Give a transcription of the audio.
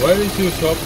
Where is your shop?